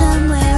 somewhere.